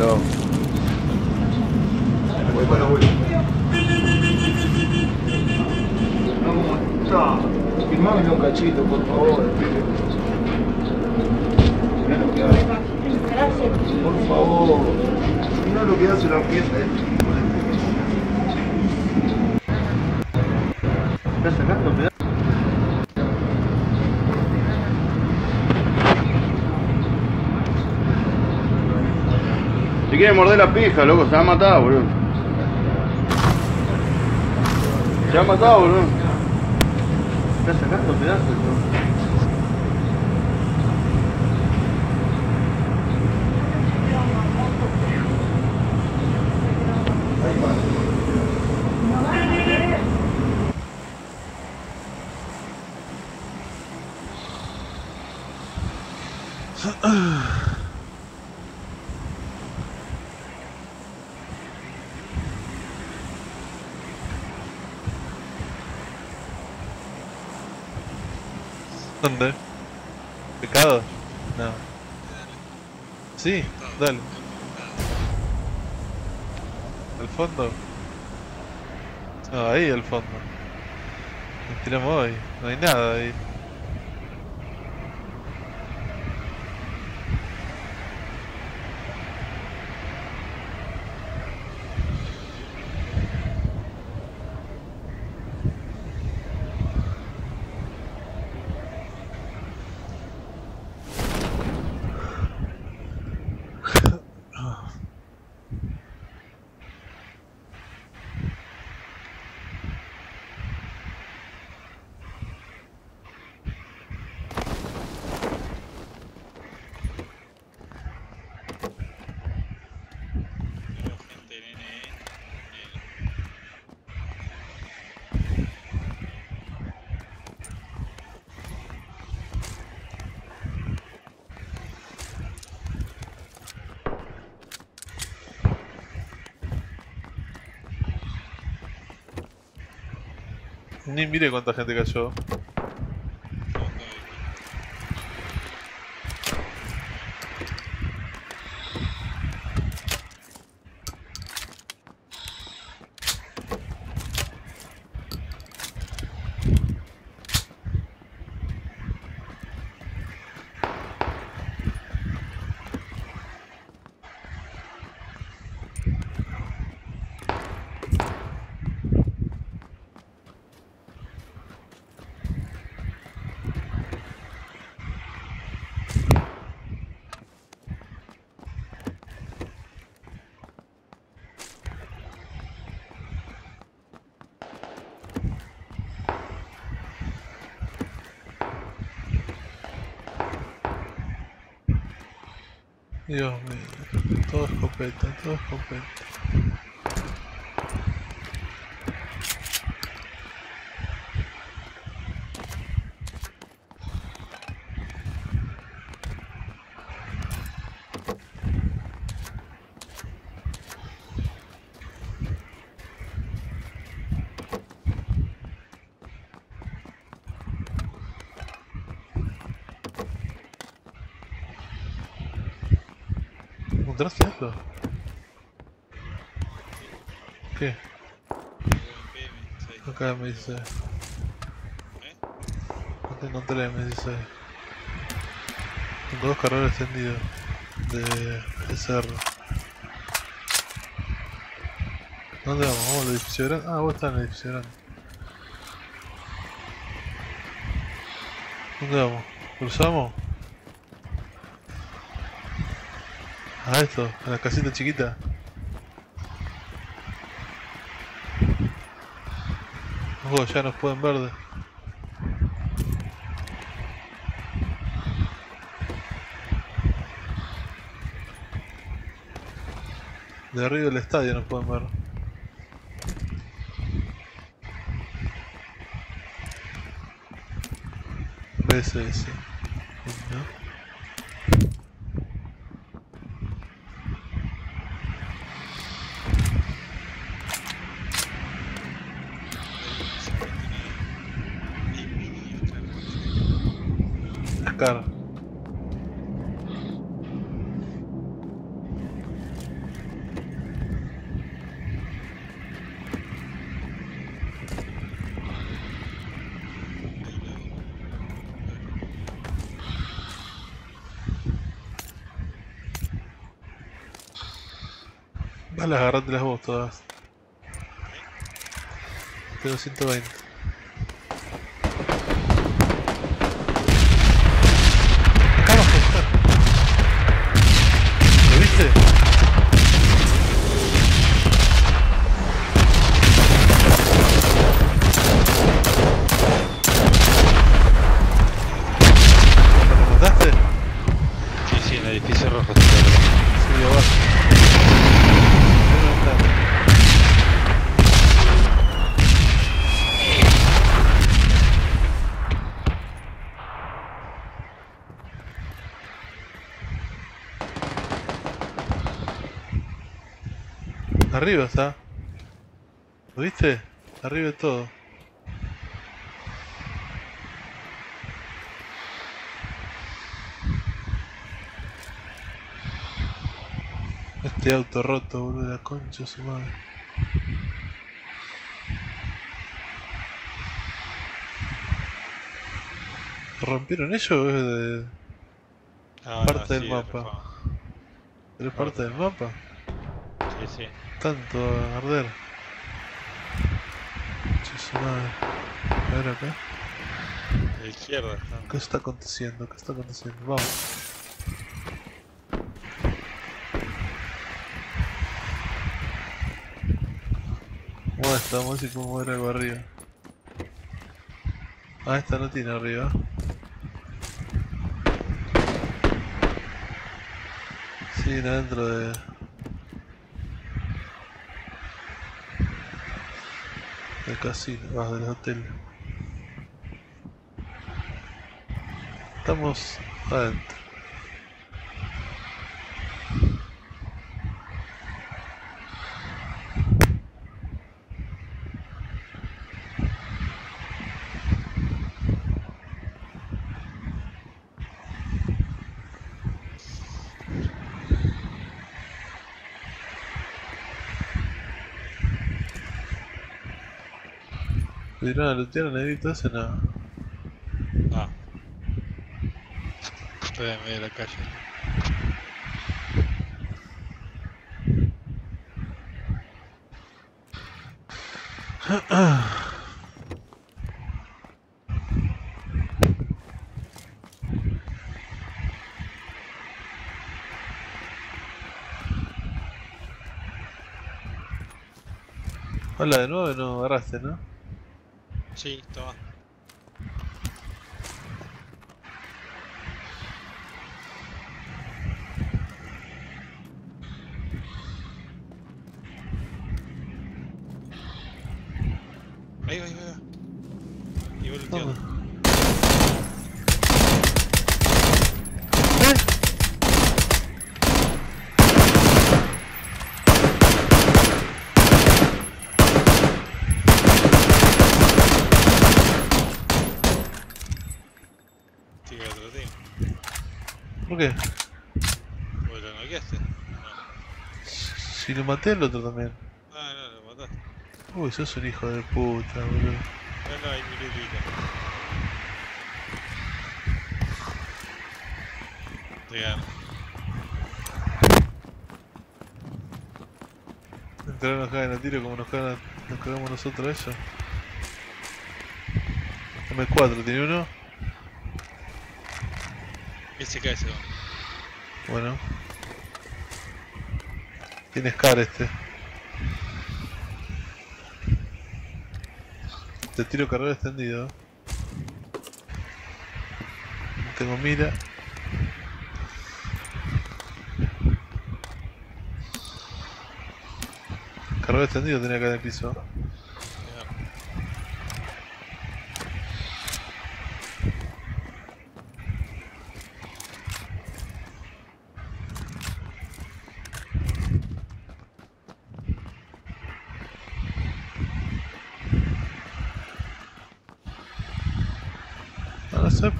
Reloj. Voy para vuelta. No. Filmame un cachito, por favor. Mirá lo que hace. Por favor. Mirá lo que hace la fiesta de este chico. ¿Estás sacando pedazos? Si quiere morder la pija, loco, se va a matar, boludo. Se va a matar, boludo. Estás sacando pedazos, bro. ¿Dónde? ¿Pecado? No. Sí, dale. ¿Al fondo? No, ahí al fondo. Nos tiramos ahí. No hay nada ahí. Ni mire cuánta gente cayó. Dios mío. Todo escopeta, todo escopeta. ¿Encontraste algo? ¿Qué? Me dice. ¿Eh? No te encontré, me dice. Tengo dos carreras extendidos de, cerro. ¿Dónde vamos? ¿Vamos al edificio grande? Ah, vos estás en el edificio grande. ¿Dónde vamos? ¿Cruzamos? A esto, a la casita chiquita. Ojo, ya nos pueden ver de... De arriba del estadio nos pueden ver. BSS. buscar. Vale, agarrate las botas. Tengo 120. Arriba está. ¿Lo viste? Arriba de todo. Este auto roto, boludo, la concha de su madre. ¿Lo ¿Rompieron ellos o es de... Parte del sí, mapa. ¿Es parte del mapa? Sí, sí. Tanto a arder. A ver acá. A la izquierda. ¿Qué está aconteciendo? ¿Qué está aconteciendo? Vamos. Bueno, estamos si podemos mover algo arriba. Ah, esta no tiene arriba. Sí, adentro de... Del casino, ah, del hotel. Estamos adentro. ¿Pudieron a lootear el negrito ese? No. Ah. Estoy en medio de la calle. Hola de nuevo no agarraste, ¿no? Sí, toma. Ahí va, ahí va, ahí va. Y vos luteando. Toma. Sí, que otro team. ¿Por qué? ¿Vos lo noqueaste? No. Si lo maté al otro también. Ah, no, lo mataste. Uy, sos un hijo de puta, boludo. No, no, hay milímetro. Te gano. Entrar nos cagan a tiro como nos, cagan nos cagamos nosotros a ellos. M4, ¿tiene uno? Ese cae ese va. Bueno. Tiene Scar este. Te tiro carrera extendido. No tengo mira. Carrera extendido tenía acá en el piso.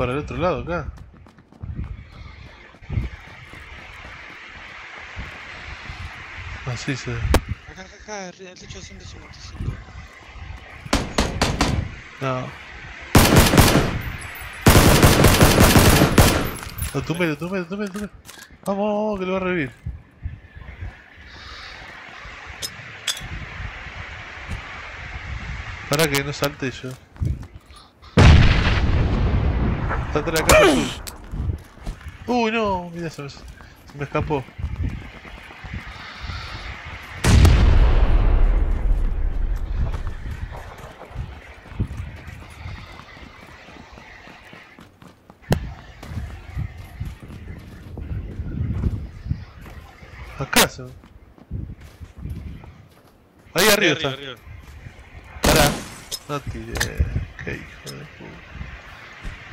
para el otro lado acá. Así se ve. Acá, acá, acá, el techo de 155. No. Lo tumbé, lo tumbé, lo tumbé, lo tumbé. Vamos, vamos, que lo va a revivir. Para que no salte yo. Está atrás de la casa azul. Uy, no, mira, me, se me escapó. Me- Ahí arriba Arriba, está. arriba. Pará. No tiré.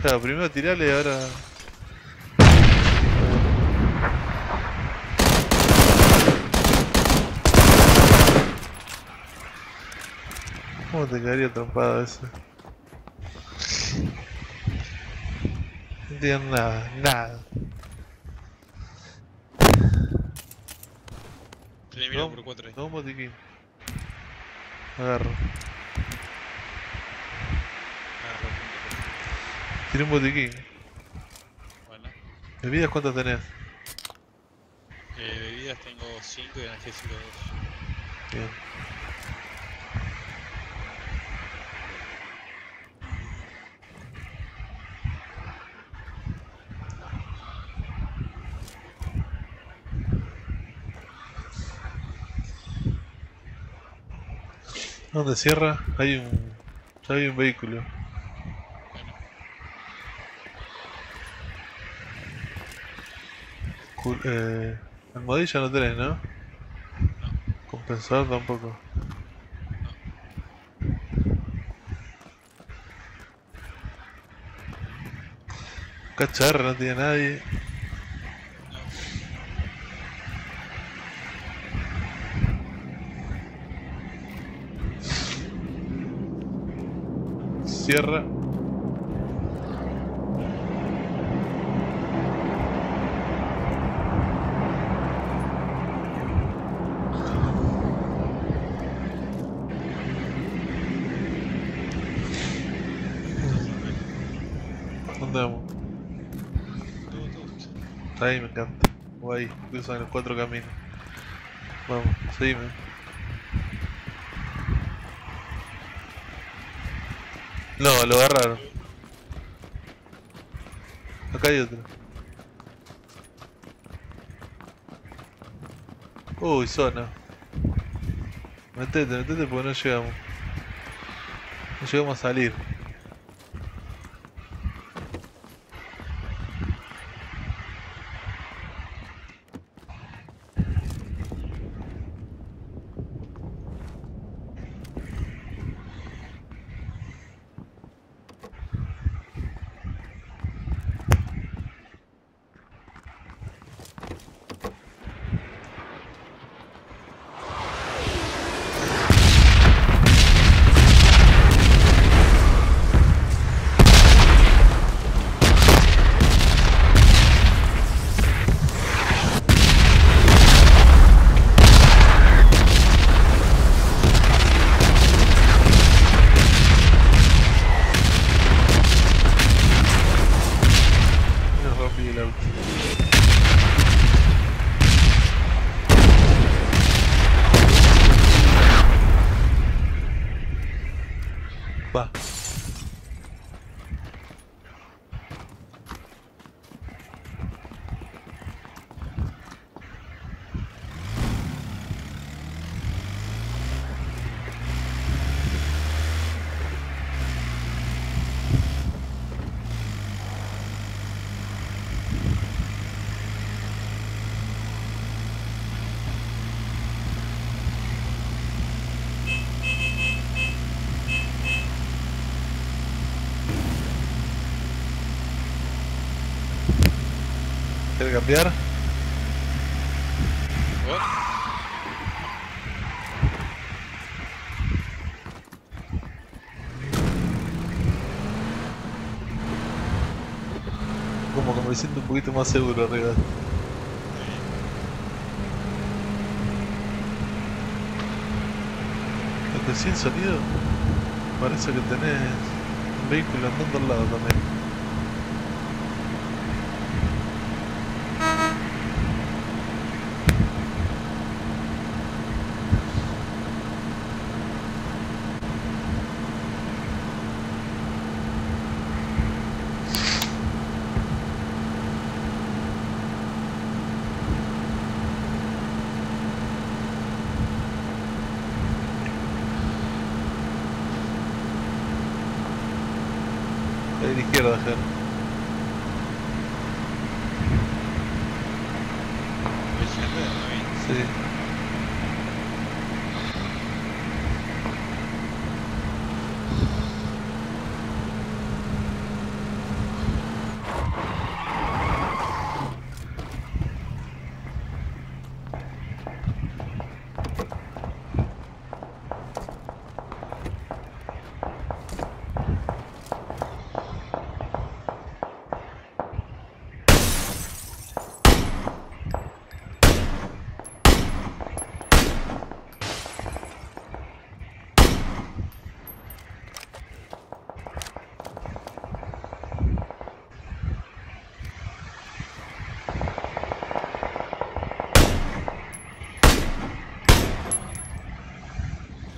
Claro, primero tirale y ahora. ¿Cómo te quedaría trompada ese? No tiene nada, nada. Tenés mirado No, por cuatro ahí. no botiquín. Agarro. Ah, Tiré un botiquín. Bueno. ¿Bebidas cuántas tenés? Eh, bebidas tengo 5 y analgésico 2. Bien. ¿Dónde cierra? Hay un. Ya hay un vehículo. Bueno, Cul- eh, almohadilla no tenés, ¿no? no. Compensador tampoco. Cacharra no tiene nadie. No. Cierra. ¿Dónde vamos? Todo, todo. Ahí me encanta. Ahí, cruzan los cuatro caminos. Vamos, seguime. No, lo agarraron. Acá hay otro. Uy, zona. Metete, metete porque no llegamos. No llegamos a salir. No rompí el auto. Va. ¿Quieres cambiar? ¿Vos? Como que me siento un poquito más seguro arriba. Aunque sin sonido, parece que tenés un vehículo andando al lado también. A la izquierda, Ger. ¿Ves yendo? No vi. Sí.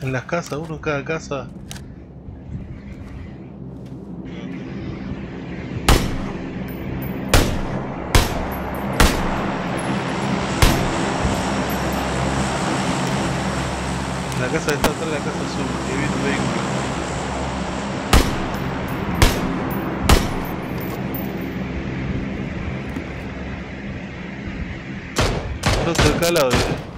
En las casas, uno en cada casa. La casa está atrás de la casa azul, que viene un vehículo. De cada lado viene.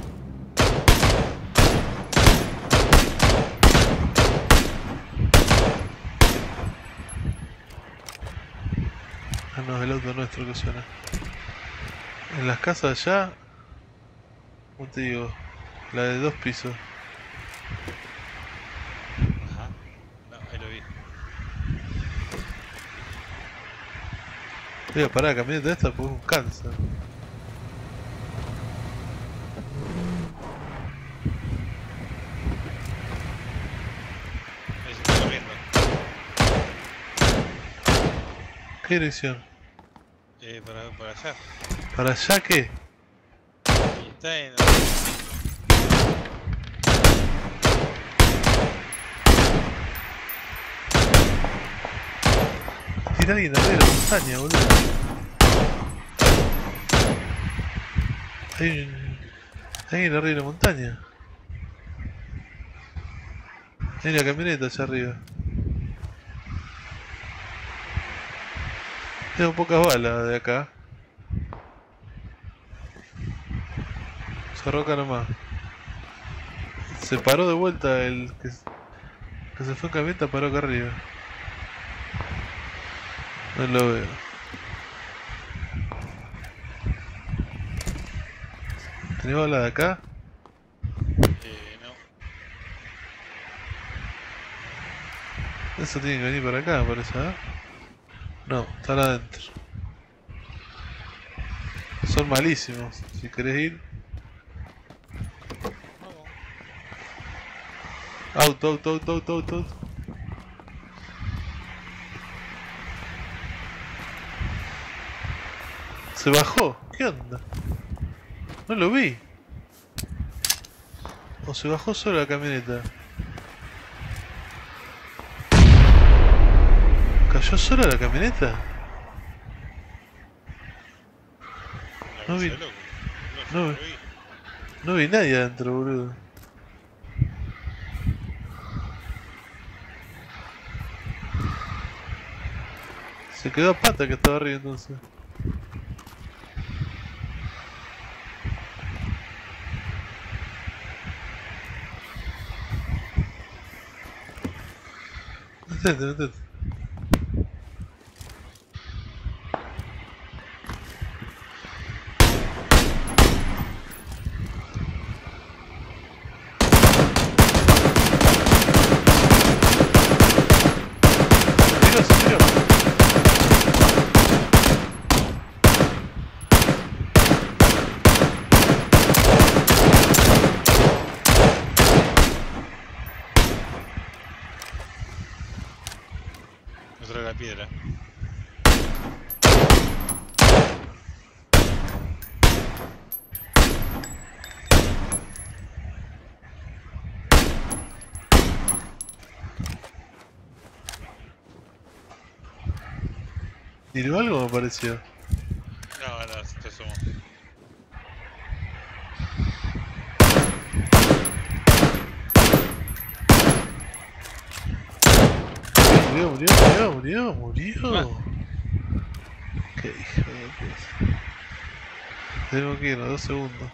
Ah, no, es el auto nuestro que suena. En las casas allá, ¿cómo te digo? La de dos pisos. Ajá. No, ahí lo vi. La camioneta esta porque es un cáncer. Ahí se está corriendo. ¿Qué dirección? Para, allá. ¿Para allá qué? Y está en. Tira alguien arriba de la montaña, boludo. Hay un... hay alguien arriba de la montaña. Hay una camioneta allá arriba. Tengo pocas balas de acá. Se nomás. Se paró de vuelta el que, que se fue en camioneta, paró acá arriba. No lo veo. ¿Tenés bala de acá? Eh, no. Eso tiene que venir para acá, parece, ¿eh? No, están adentro. Son malísimos. Si querés ir. Auto, auto, auto, auto, auto. auto. Se bajó. ¿Qué onda? No lo vi. O se bajó solo la camioneta. ¿Cayó sola la camioneta? No vi- no vi. No vi nadie adentro, boludo. Se quedó pata que estaba arriba entonces. Tiro, se tiró. Otra la piedra. ¿Tiró algo me pareció? No, no, se te asomó. Murió, murió, murió, murió, murió. Ah. Qué hijo de puta. Tenemos que irnos, dos segundos.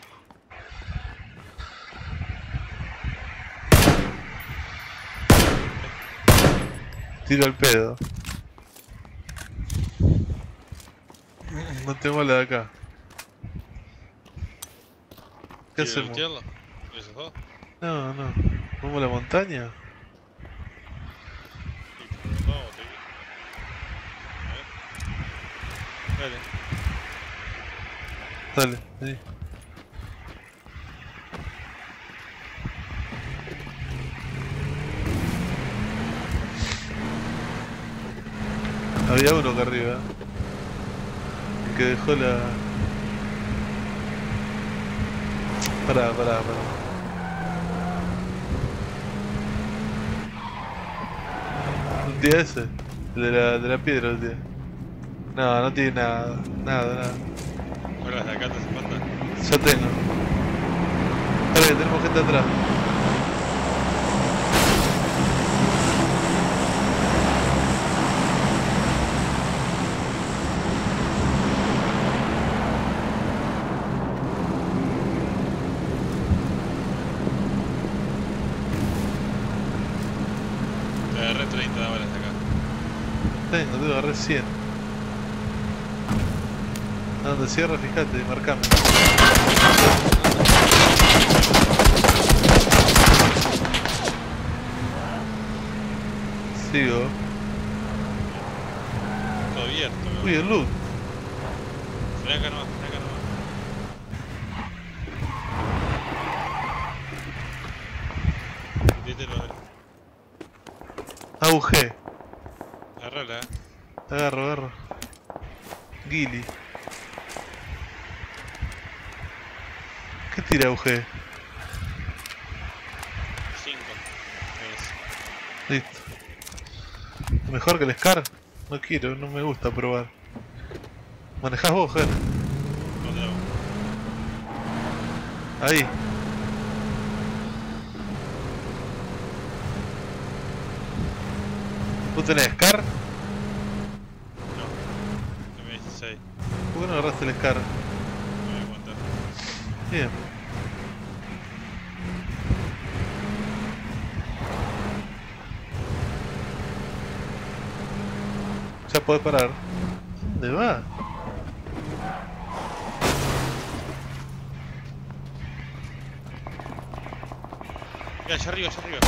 Tiro al pedo. No tengo la de acá. ¿Qué ¿Quiere hacemos? No, no. ¿Vamos a la montaña? Sí. Dale. Dale, vení. Había uno acá arriba. Que dejó la... Pará, pará, pará. ¿Un tía ese? El de la, de la piedra, el tía. No, no tiene nada, nada, nada. Ahora de acá te hace falta. Ya tengo. Espera que tenemos gente atrás. Te agarré 30 de balas acá. Tengo, tengo, agarré 100. A donde cierra, fíjate, marcame. Sigo. Todo abierto. weón. Uy, el loot. Ven acá nomás, ven acá nomás. AUG. Agarro, agarro. Gilly. ¿Qué tira AUG? 5. Listo. ¿Mejor que el Scar? No quiero, no me gusta probar. ¿Manejás vos, Ger? ¿Dónde hago? Ahí. ¿Vos tenés Scar? No. M16. ¿Por qué no agarraste el Scar? Bien. Ya podés parar. ¿Dónde va? Mira, allá arriba, allá arriba.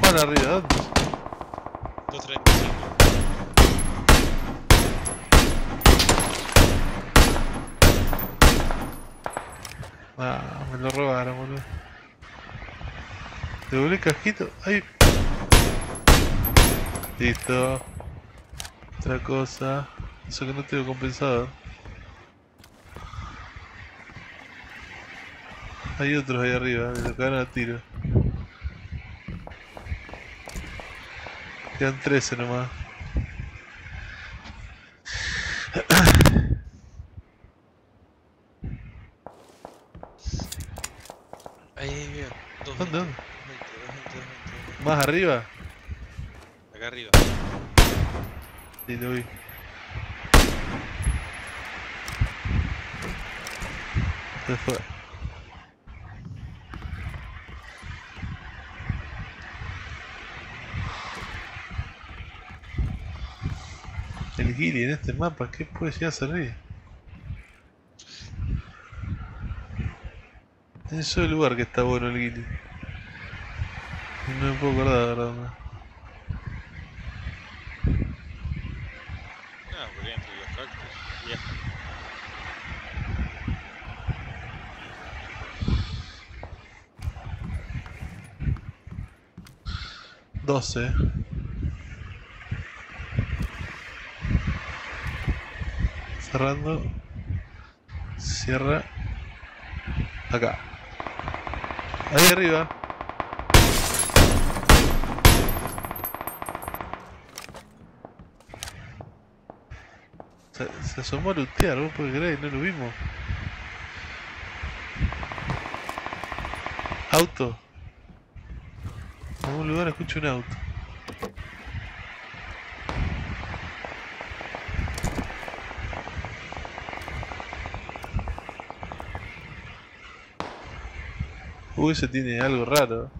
Juan arriba, ¿dónde? Ah, me lo robaron, boludo. Devolví el casquito. Ahí. Listo. Otra cosa. Eso que no tengo compensado. Hay otros ahí arriba, me lo cagaron a tiro. Quedan 13 nomás. Ahí, ahí, veo. Dos ¿Dónde, veinte, dónde? dos veinte, dos veinte, dos veinte. ¿Más arriba? Acá arriba. Sí, lo vi. Se fue. El Gilly en este mapa, ¿qué puede llegar a servir? En ese lugar que está bueno el Gilly. No me puedo acordar, verdad. Ah, porque entre los cactus. Vieja. Doce. Cerrando. Cierra. Acá. Ahí arriba. se asomó a lootear, vos porque creer, no lo vimos. Auto. En algún lugar escucho un auto. Uy, ese tiene algo raro.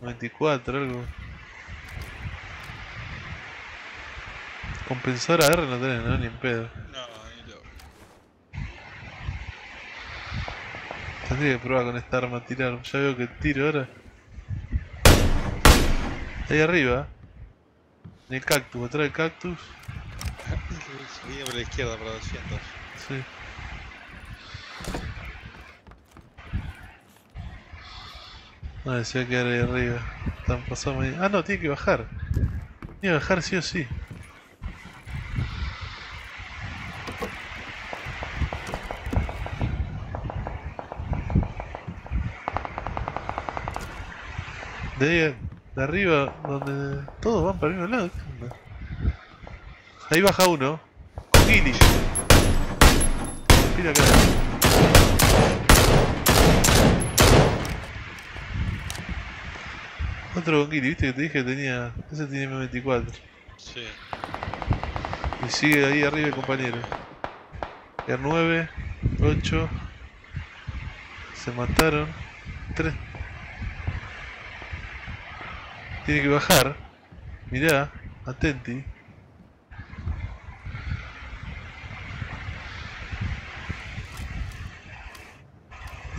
94, algo. Compensador R no tenés, ¿no? Ni en pedo. No, ni lo. Tendría que probar con esta arma a tirar. Ya veo que tiro ahora. Ahí arriba. En el cactus, atrás del cactus. Subí por la izquierda para 200. Sí. No, se va a quedar ahí arriba. Están pasando ahí. Ah, no, tiene que bajar. Tiene que bajar sí o sí. De ahí, de arriba, donde todos van para el mismo lado. Ahí baja uno. Con Gilly. Mira acá. Otro con Gilly, viste que te dije que tenía. Ese tiene M24. Sí. Y sigue ahí arriba el compañero. Quedan 9, 8. Se mataron. 3. Tiene que bajar. Mirá, atenti.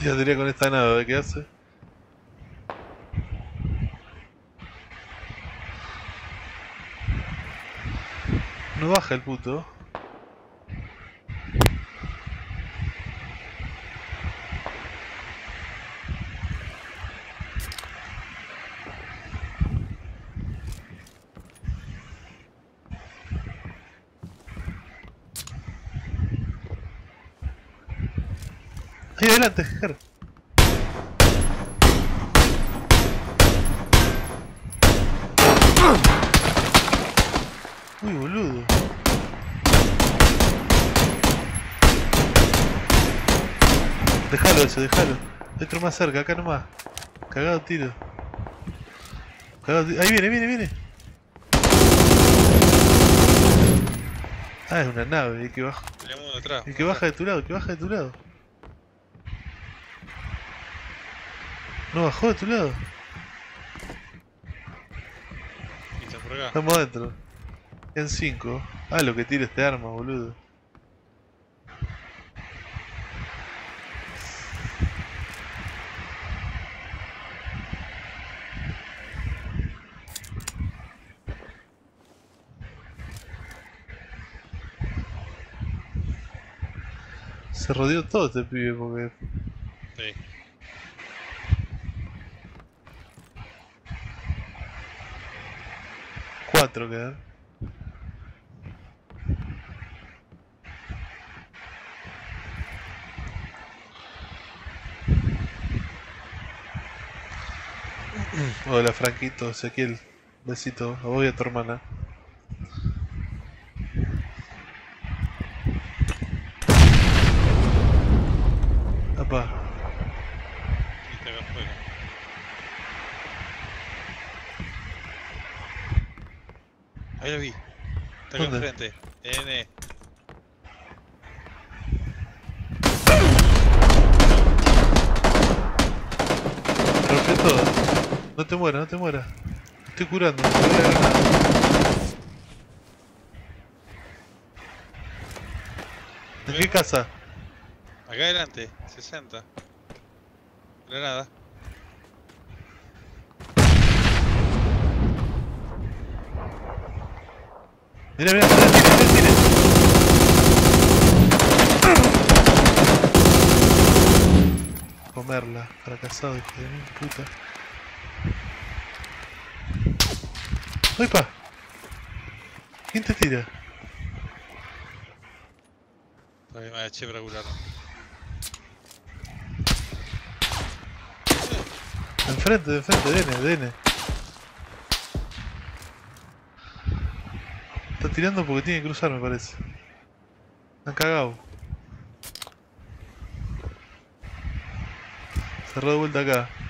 Ya tenía con esta nada, ¿de qué hace? No baja el puto. Ahí adelante, Ger. Uy, boludo. Déjalo eso, déjalo. Otro más cerca, acá nomás. Cagado tiro. Cagado tiro. Ahí viene, viene, viene. Ah, es una nave, el que baja. El que baja de tu lado, el que baja de tu lado. No bajó de tu lado. Y está por acá. Estamos adentro. En 5. Ah, lo que tira este arma, boludo. Se rodeó todo este pibe porque Sí. Hola Franquito, Ezequiel, besito, a vos y a tu hermana. Apa, Y está acá afuera. Ahí lo vi. Está acá ¿Dónde? enfrente. N. rompió todo. No te mueras, no te mueras. Estoy curando. te voy a ganar. ¿En qué casa? Acá adelante. 60. Granada. Mira, mira, mira, tire, tire. Comerla, fracasado, hijo de mi puta. ¡Oipa! ¿Quién te tira? Todavía me agaché para curarlo. De enfrente, de enfrente, DN, DN. Está tirando porque tiene que cruzar, me parece. Han cagado. Cerró de vuelta acá.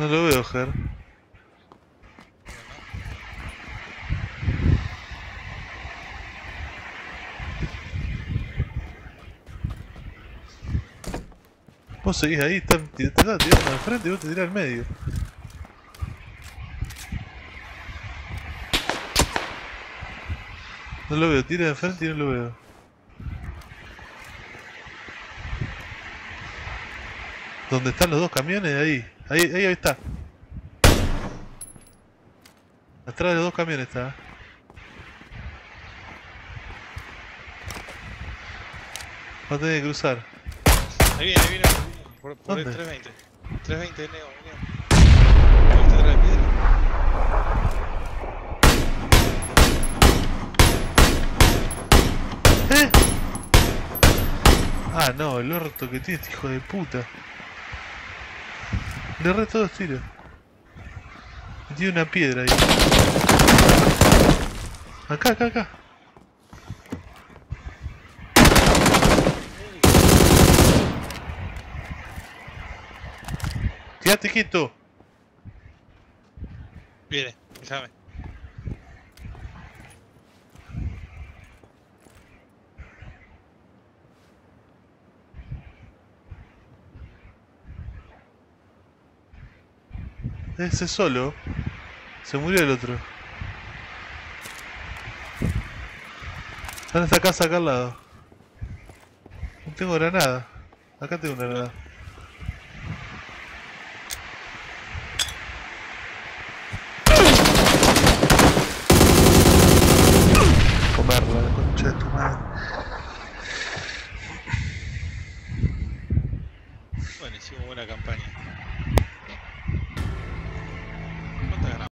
No lo veo, Ger. Vos seguís ahí, te estás tirando al frente y vos te tirás al medio. No lo veo, tira de frente y no lo veo. ¿Dónde están los dos camiones, ahí. Ahí, ahí, ahí está. Atrás de los dos camiones está. Va a tener que cruzar. Ahí viene, ahí viene. Por, por el ¿Dónde? 320. 320 de Neo, Neo. Está atrás de piedra. ¿Eh? Ah, no, el orto que tiene este hijo de puta. Le re todos tiros. Me tiene una piedra ahí. Acá, acá, acá. Quédate quieto. Viene, déjame. Ese solo. Se murió el otro. Está en esta casa acá al lado. No tengo granada. Acá tengo una granada.